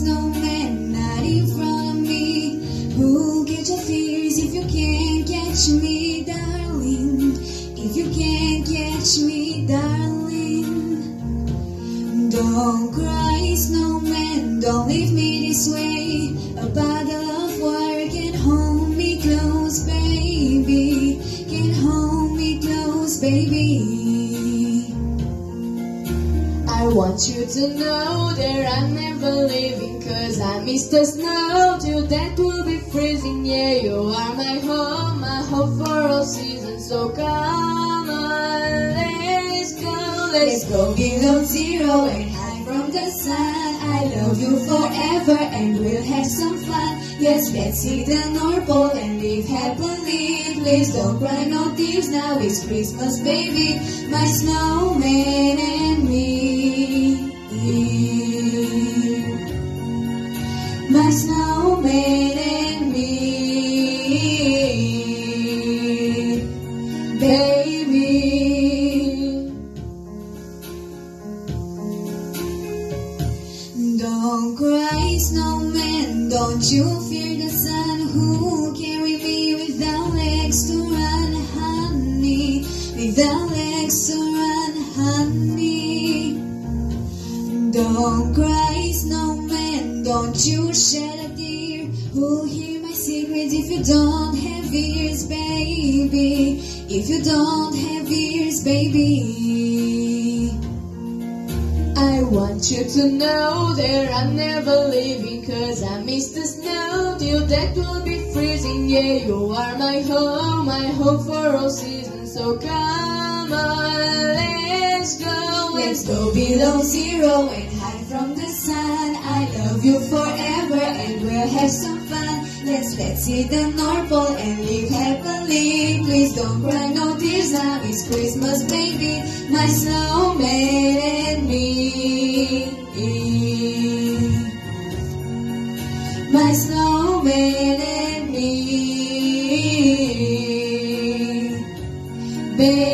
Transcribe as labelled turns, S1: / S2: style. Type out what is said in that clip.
S1: snowman not in front of me. Who'll get your fears if you can't catch me, darling? If you can't catch me, darling. Don't cry, snowman, don't leave me this way. A bottle of water can hold me close, baby. Can hold me close, baby.
S2: I want you to know that I'm never leaving Cause I miss the snow. Till that will be freezing Yeah, you are my home, my hope for all seasons So come on, let's go. Let's
S1: go. Below zero and hide from the sun. I love you forever and we'll have some fun. Yes, let's see the North Pole and live happily. Please don't cry no tears. Now it's Christmas baby. My snowman my snowman and me, baby. Don't cry, snowman, don't you fear the sun who carry me without legs to run, honey, without legs to run, honey. Don't cry, snowman, don't you shed a tear. Who'll hear my secret if you don't have ears, baby? If you don't have ears, baby.
S2: I want you to know that I'm never leaving Cause I miss the snow till that will be freezing Yeah, you are my home, my hope for all seasons So come on, let's go Let's
S1: go below zero you forever and we'll have some fun. Let's let's see the North Pole and live happily. Please don't cry no tears now, it's Christmas baby, my snowman and me. My snowman and me. Baby.